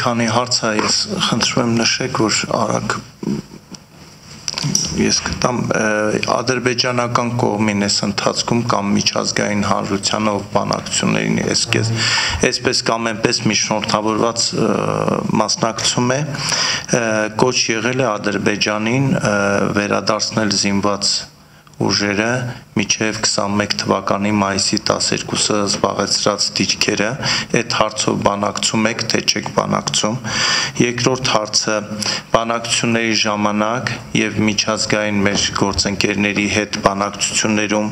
քանի հարց է, ես խնդրում եմ նշեք, որ արագ ես կտամ ադրբեջանական կողմին այս ընթացքում կամ միջազգային հանրությանով բանակցություններին այսպես այսպես կամ այնպես միջնորդավորված մասնակցում է կոչ եղել է ադրբեջանին վերադարձնել զինված ուժերը միջև 21 թվականի մայիսի 12-ը զբաղեցրած դիրքերը այդ հարցով բանակցում եք թե չեք բանակցում երկրորդ հարցը. Բանակցությունների ժամանակ եւ միջազգային մեր գործընկերների հետ բանակցություններում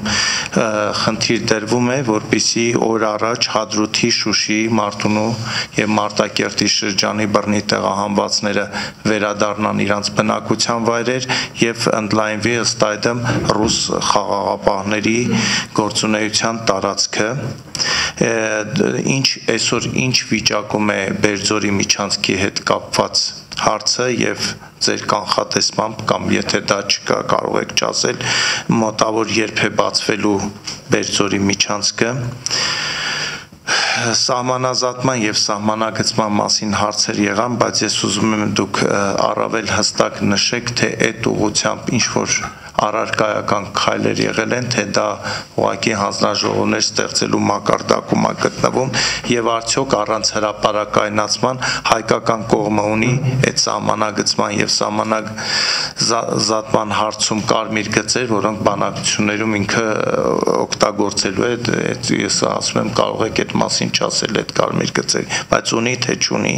խնդիր դրվում է որպիսի օր առաջ Հադրութի, Շուշի, Մարտունու եւ Մարտակերտի շրջանի բռնի տեղահանվածները վերադառնան իրանց բնակության վայրեր եւ ընդլայնվի ըստ այդմ ռուս խաղաղապահ պահների գործունեության տարածքը ինչ այսօր ինչ վիճակում է Բերձորի միջանցքի հետ կապված հարցը եւ ձեր կանխատեսմամբ կամ եթե դա չկա կարող եք ճասել մոտավոր երբ է բացվելու Բերձորի միջանցքը սահմանազատման եւ սահմանագծման մասին հարցեր եղան, բայց ես ուզում եմ դուք առավել հստակ նշեք, թե այդ ուղությամբ ինչ որ առարկայական քայլեր եղել են, թե դա ուղակի հանձնաժողովներ ստեղծելու մակարդակում է գտնվում եւ արդյոք առանց հրաապարակայնացման հայկական կողմը ունի այդ սահմանագծման եւ սահմանակ զատման հարցում կարմիր գծեր, որոնք բանակցություններում ինքը օգտագործելու է, այդ ես ասում եմ կարող եք այդ մասին չասել այդ կարմիր գծեր, բայց ունի թե չունի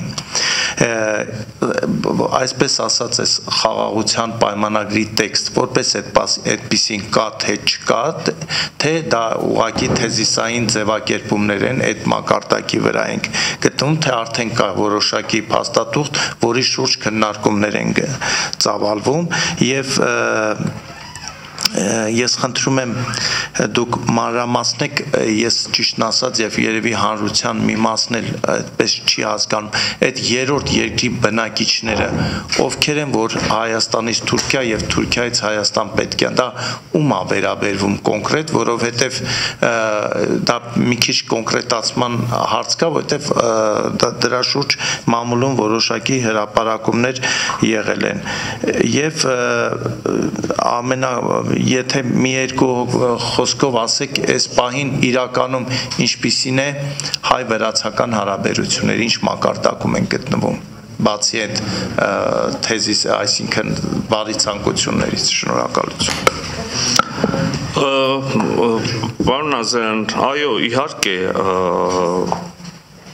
այսպես ասած այս խաղաղության պայմանագրի տեքստ որպես այդ այդպեսին կա թե չկա, թե դա ուղակի թեզիսային ձևակերպումներ են այդ մակարդակի վրա ենք գտնում, թե արդեն կա որոշակի փաստաթուղթ, որի շուրջ քննարկումներ են ծավալվում եւ ես խնդրում եմ դուք մանրամասնեք ես ճիշտն ասած եւ երևի հանրության մի մասն էլ այդպես չի հասկանում այդ երրորդ երկրի բնակիչները ովքեր են որ Հայաստանից Թուրքիա եւ Թուրքիայից Հայաստան պետք է դա ում է վերաբերվում կոնկրետ որովհետեւ դա մի քիչ կոնկրետացման հարց կա որովհետեւ դա դրա շուրջ մամուլում որոշակի հրաապարակումներ եղել են եւ ամենա եթե մի երկու խոսքով ասեք, այս պահին իրականում ինչպիսին է հայ-վրացական հարաբերությունները, ինչ մակարդակում են գտնվում բացի այդ թեզիս, այսինքն բարի ցանկություններից շնորհակալություն։ Պարոն Ազարյան, այո, իհարկե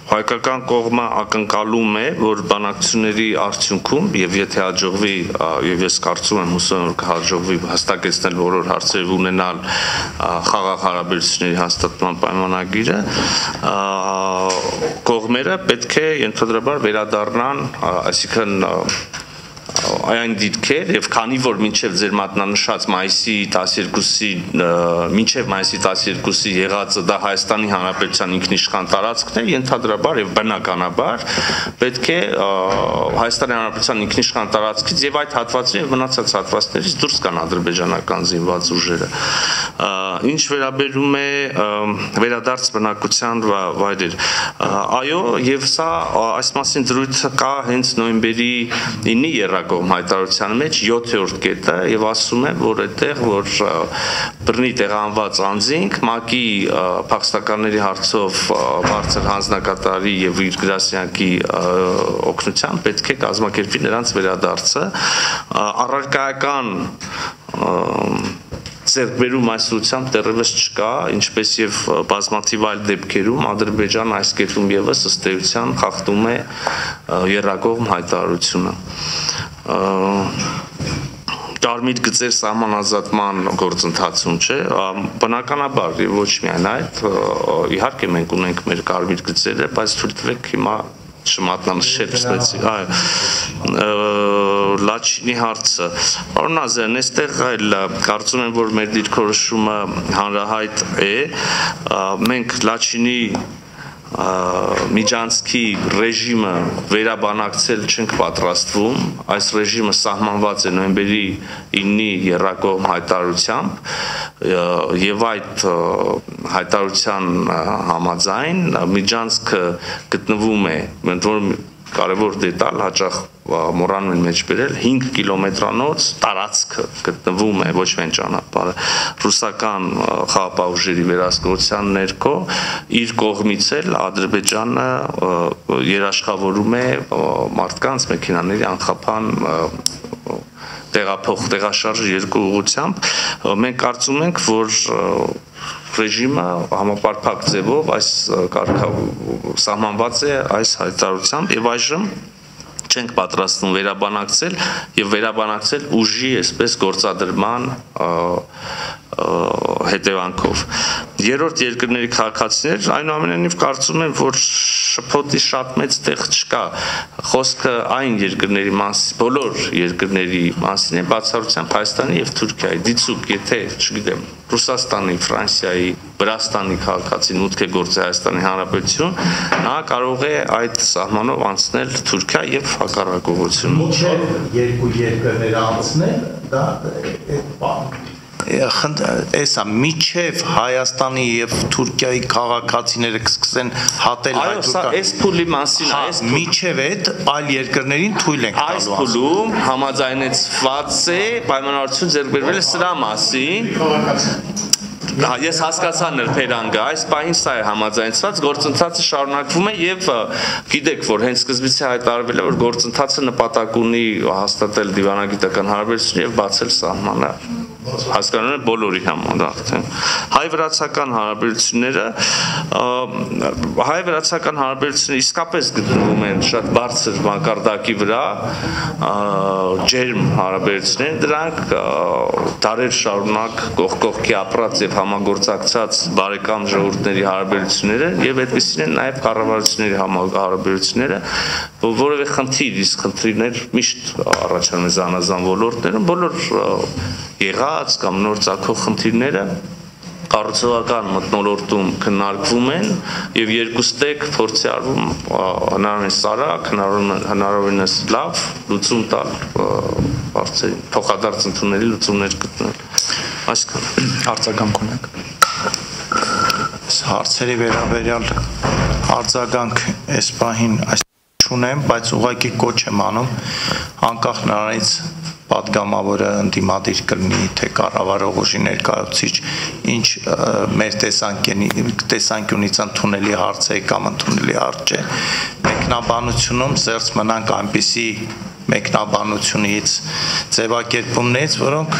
հայկական կողմը ակնկալում է, որ բանակցությունների արդյունքում եւ եթե հաջողվի եւ ես կարծում եմ հուսով որ կհաջողվի հստակեցնել բոլոր հարցերը ունենալ խաղաղ հարաբերությունների հաստատման պայմանագիրը, կողմերը պետք է ընդհանրաբար վերադառնան, այսինքն այն դիտքեր եւ քանի որ մինչեւ ձեր մատնանշած մայիսի 12-ի մինչեւ մայիսի 12-ի եղածը դա Հայաստանի Հանրապետության ինքնիշխան տարածքն է, ենթադրաբար եւ բնականաբար պետք է Հայաստանի Հանրապետության ինքնիշխան տարածքից եւ այդ հատվածի եւ մնացած հատվածներից դուրս կան ադրբեջանական զինված ուժերը։ Ինչ վերաբերում է վերադարձ բնակության վայրեր, այո, եւ սա այս մասին դրույթը կա հենց նոյեմբերի 9-ի երրակողմ հայտարարության մեջ 7-րդ կետը եւ ասում է, որ այդտեղ որ բռնի տեղանված անձինք ՄԱԿ-ի փախստականների հարցով բարձր հանձնակատարի եւ իր գրասենյակի օգնությամբ պետք է կազմակերպի նրանց վերադարձը առարկայական ձեռքբերում այս ուղությամբ դեռևս չկա, ինչպես եւ բազմաթիվ այլ դեպքերում Ադրբեջան այս կետում եւս ըստ էության խախտում է երրակողմ հայտարարությունը կարմիր գծեր սահմանազատման գործընթացում չէ բնականաբար ոչ միայն այդ իհարկե մենք ունենք մեր կարմիր գծերը բայց թույլ տվեք հիմա չմատնանշել ստեցի այո լաչինի հարցը. Պարոն Ազյան այստեղ այլ կարծում եմ որ մեր դիրքորոշումը հանրահայտ է մենք լաչինի միջանցքի ռեժիմը վերաբանակցել չենք պատրաստվում, այս ռեժիմը սահմանված է նոյեմբերի 9-ի երրակողմ հայտարարությամբ եւ այդ հայտարարության համաձայն միջանցքը գտնվում է ընդ որում կարևոր դետալ հաճախ մոռանում են մեջ բերել 5 կիլոմետրանոց տարածքը գտնվում է ոչ միայն ճանապարհը ռուսական խաղապահ ուժերի վերահսկողության ներքո իր կողմից էլ Ադրբեջանը երաշխավորում է մարդկանց մեքենաների անխափան տեղափոխ տեղաշարժ երկու ուղությամբ մենք կարծում ենք որ ռեժիմը համապարփակ ձևով այս կարգա սահմանված է այս հայտարարությամբ եւ այժմ չենք պատրաստվում վերաբանակցել եւ վերաբանակցել ուժի այսպես գործադրման հետևանքով երրորդ երկրների քաղաքացիներ այնուամենայնիվ կարծում եմ որ շփոթի շատ մեծ տեղ չկա խոսքը այն երկրների մասին բոլոր երկրների մասին է բացառությամբ Հայաստանի եւ Թուրքիայի դիցուկ եթե չգիտեմ Ռուսաստանի, Ֆրանսիայի, Վրաստանի քաղաքացին մուտք է գործի Հայաստանի Հանրապետություն, նա կարող է այդ սահմանով անցնել Թուրքիա եւ հակառակողություն։ Մինչև երկու երկրներ անցնել, դա այդ բան էսա միջև Հայաստանի եւ Թուրքիայի քաղաքացիները կսկսեն հատել հայտուկա։ Այո, այս փուլի մասին է, այս միջև այդ այլ երկրներին թույլ ենք տալու։ Այս փուլում համաձայնեցված է պայմանավորություն ձեռք բերվել է սրա մասին։ Հա, ես հասկացա նրբերանգը, այս պահին սա է համաձայնցված, գործընթացը շարունակվում է եւ գիտեք, որ հենց սկզբից հայտարարվել է, որ գործընթացը նպատակ ունի հաստատել դիվանագիտական հարաբերություն եւ բացել սահմանը հասկանում են բոլորի համար արդեն հայ-վրացական հարաբերությունները հայ-վրացական հարաբերությունները իսկապես գտնվում են շատ բարձր մակարդակի վրա ջերմ հարաբերություններ դրանք դարեր շարունակ կողք կողքի ապրած եւ համագործակցած բարեկամ ժողովուրդների հարաբերությունները եւ այդպեսին են նաեւ կառավարությունների հարաբերությունները որովե խնդիր իսկ խնդիրներ միշտ առաջանում են զանազան ոլորտներում բոլոր եղած կամ նոր ցակող խնդիրները կառուցողական մտնոլորտում քննարկվում են եւ երկուստեք փորձի արվում հնարավորինս սարակ, հնարավորինս լավ լուծում տալ բարձրին փոխադարձ ընդունելի լուծումներ գտնել։ Այսքան արձագանք ունեք։ Հարցերի վերաբերյալ արձագանք այս պահին այս չունեմ, բայց ուղղակի կոչ եմ անում անկախ նրանից падգամավորը ընդդիմադիր կլինի, թե կառավարող ուժի ներկայացուցիչ, ինչ մեր տեսանկյունի տեսանկյունից ընդունելի հարց է կամ ընդունելի հարց չէ։ Մեկնաբանությունում ծերծ մնանք այնպիսի մեկնաբանությունից, ձևակերպումներից, որոնք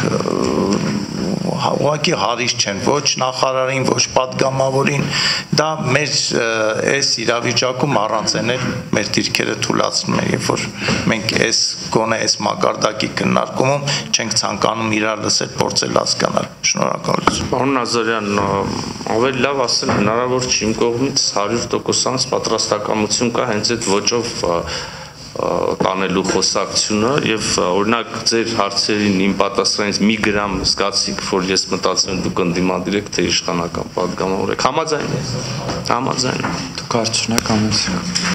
ուղղակի հարիստ չեն ոչ նախարարին, ոչ падգամավորին։ Դա մեր այս իրավիճակում առանց են մեր դիրքերը թուլացնում է, երբ որ մենք այս գոնե այս մակարդակի քննարկումում չենք ցանկանում իրար լսել, փորձել հասկանալ։ Շնորհակալություն։ Պարոն Նազարյան, ավելի լավ ասել հնարավոր չի իմ կողմից 100% պատրաստակամություն կա հենց այդ ոչով տանելու խոսակցությունը եւ օրինակ ձեր հարցերին իմ պատասխանից մի գրամ զգացիք, որ ես մտածում եմ դուք ընդդիմադիր եք թե իշխանական պատգամավոր եք։ Համաձայն եմ։ Համաձայն եմ։ Դուք արդյունակ ամուսին